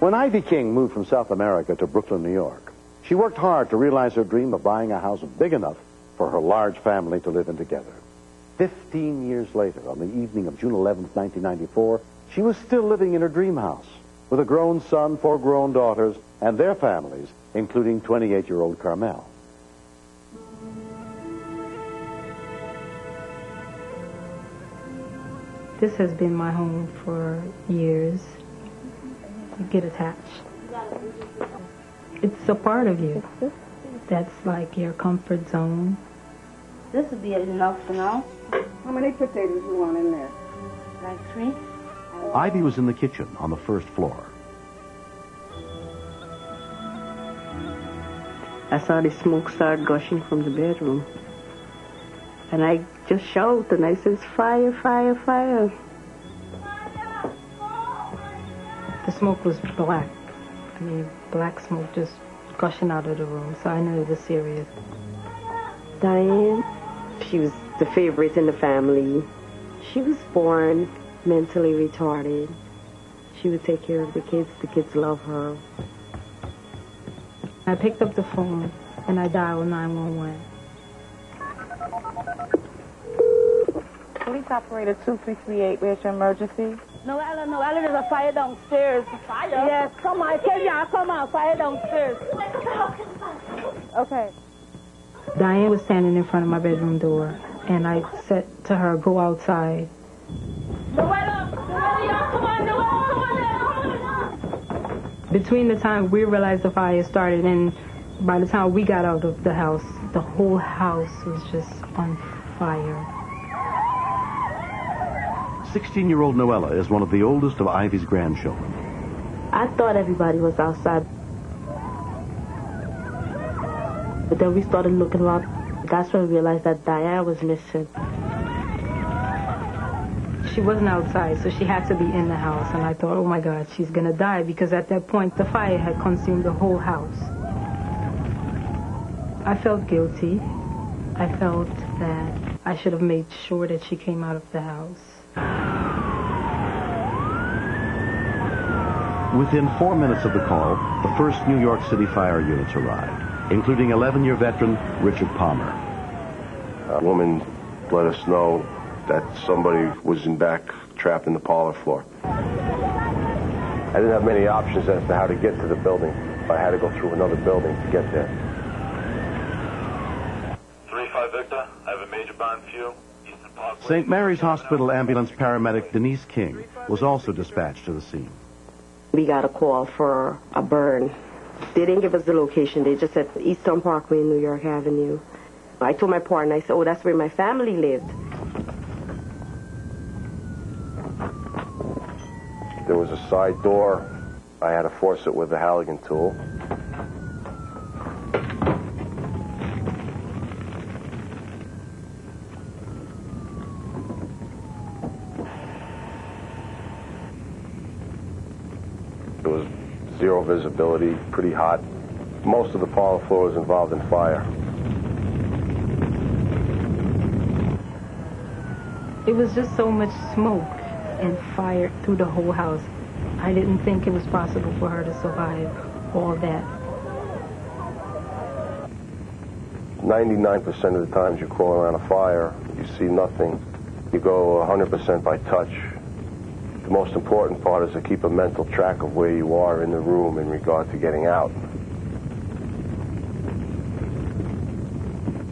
When Ivy King moved from South America to Brooklyn, New York, she worked hard to realize her dream of buying a house big enough for her large family to live in together. Fifteen years later, on the evening of June 11, 1994, she was still living in her dream house with a grown son, four grown daughters, and their families, including 28-year-old Carmel. This has been my home for years. You get attached. It's a part of you. That's like your comfort zone. This would be enough for now. How many potatoes you want in there? Like three. Ivy was in the kitchen on the first floor. I saw the smoke start gushing from the bedroom. And I just shouted and I says, fire, fire, fire. Smoke was black. I mean, black smoke just gushing out of the room, so I knew it was serious. Diane, she was the favorite in the family. She was born mentally retarded. She would take care of the kids. The kids love her. I picked up the phone and I dialed 911. Police operator 2338, where's your emergency? No, Ellen, no, Ellen, there's a fire downstairs. Fire? Yes, come on, I tell you, come on, fire downstairs. Okay. Diane was standing in front of my bedroom door, and I said to her, go outside. Noella, Noella, come on, Noella, come on, come on. Between the time we realized the fire started and by the time we got out of the house, the whole house was just on fire. 16-year-old Noella is one of the oldest of Ivy's grandchildren. I thought everybody was outside. But then we started looking around. That's when we realized that Diane was missing. She wasn't outside, so she had to be in the house. And I thought, oh my God, she's going to die because at that point the fire had consumed the whole house. I felt guilty. I felt that I should have made sure that she came out of the house. Within four minutes of the call, the first New York City fire units arrived, including 11-year veteran Richard Palmer. A woman let us know that somebody was in back trapped in the parlor floor. I didn't have many options as to how to get to the building. I had to go through another building to get there. 3-5 Victor, I have a major bond for you. St. Mary's Hospital ambulance paramedic Denise King was also dispatched to the scene. We got a call for a burn. They didn't give us the location. They just said Eastern Parkway, New York Avenue. I told my partner, I said, oh, that's where my family lived. There was a side door. I had to force it with a Halligan tool. There was zero visibility, pretty hot. Most of the parlor floor was involved in fire. It was just so much smoke and fire through the whole house. I didn't think it was possible for her to survive all that. 99% of the times you crawl around a fire, you see nothing. You go 100% by touch. The most important part is to keep a mental track of where you are in the room in regard to getting out.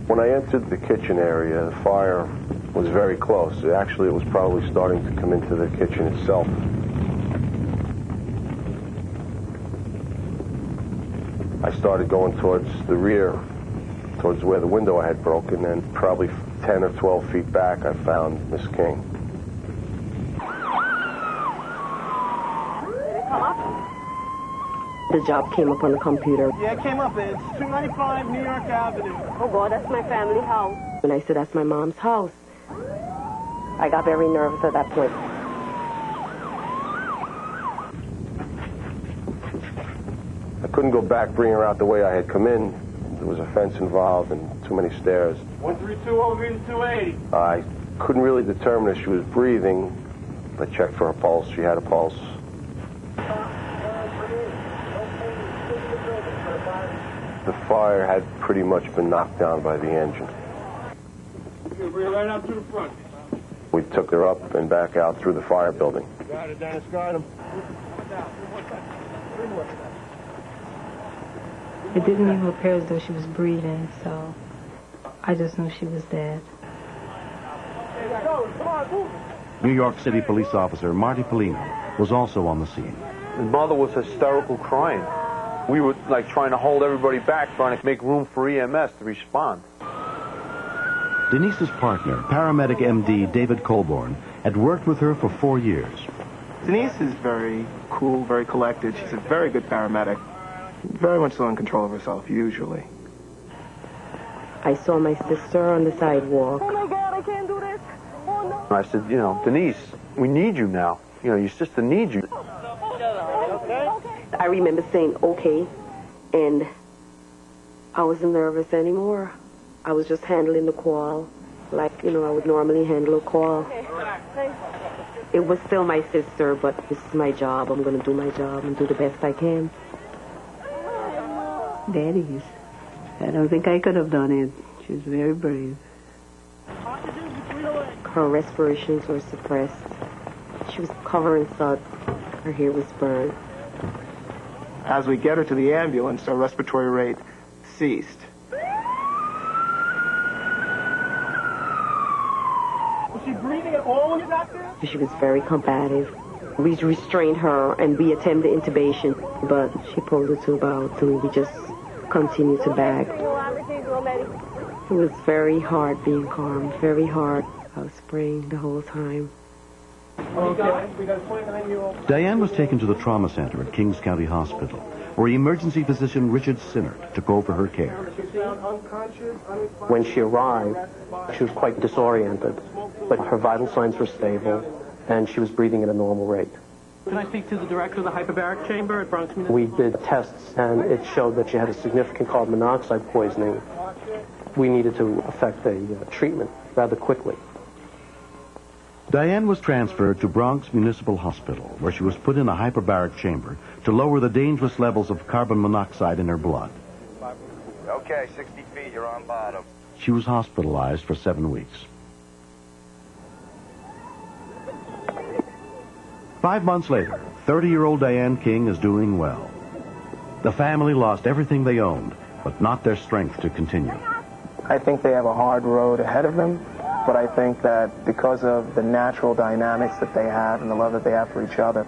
When I entered the kitchen area, the fire was very close. Actually, it was probably starting to come into the kitchen itself. I started going towards the rear, towards where the window I had broken, and probably 10 or 12 feet back, I found Miss King. The job came up on the computer. Yeah, it came up. It's 295 New York Avenue. Oh, God, that's my family house. And I said, that's my mom's house. I got very nervous at that point. I couldn't go back, bring her out the way I had come in. There was a fence involved and too many stairs. 132 over to 280. I couldn't really determine if she was breathing. I checked for her pulse. She had a pulse. Fire had pretty much been knocked down by the engine. Bring her right out to the front. We took her up and back out through the fire building. Got it, Dennis. Got him. It didn't even appear as though she was breathing, so I just knew she was dead. New York City police officer Marty Polino was also on the scene. His mother was hysterical crying. We were like trying to hold everybody back, trying to make room for EMS to respond. Denise's partner, paramedic MD David Colborn, had worked with her for four years. Denise is very cool, very collected. She's a very good paramedic. Very much so in control of herself, usually. I saw my sister on the sidewalk. Oh my God, I can't do this. Oh no. I said, you know, Denise, we need you now. You know, your sister needs you. I remember saying okay, and I wasn't nervous anymore. I was just handling the call like, you know, I would normally handle a call. It was still my sister, but this is my job. I'm going to do my job and do the best I can. Daddy's. I don't think I could have done it. She was very brave. Her respirations were suppressed. She was covered in soot. Her hair was burned. As we get her to the ambulance, her respiratory rate ceased. Was she breathing at all when you got there? She was very combative. We restrained her and we attempted intubation, but she pulled the tube out and we just continued to bag. It was very hard being calm, very hard. I was praying the whole time. Okay. We got a 29 year old. Diane was taken to the trauma center at Kings County Hospital, where emergency physician Richard Sinnert took over her care. She's found unconscious, uninspired. When she arrived, she was quite disoriented, but her vital signs were stable, and she was breathing at a normal rate. Can I speak to the director of the hyperbaric chamber at Bronx Municipal? We did tests, and it showed that she had a significant carbon monoxide poisoning. We needed to effect a uh, treatment rather quickly. Diane was transferred to Bronx Municipal Hospital, where she was put in a hyperbaric chamber to lower the dangerous levels of carbon monoxide in her blood. Okay, 60 feet, you're on bottom. She was hospitalized for seven weeks. Five months later, 30-year-old Diane King is doing well. The family lost everything they owned, but not their strength to continue. I think they have a hard road ahead of them, but I think that because of the natural dynamics that they have and the love that they have for each other,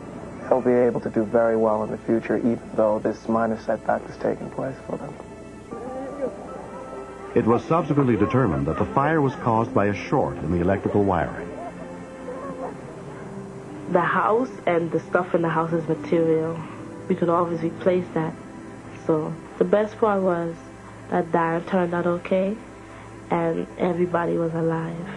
they'll be able to do very well in the future, even though this minor setback is taking place for them. It was subsequently determined that the fire was caused by a short in the electrical wiring. The house and the stuff in the house is material. We could always replace that. So the best part was that Diane turned out okay and everybody was alive.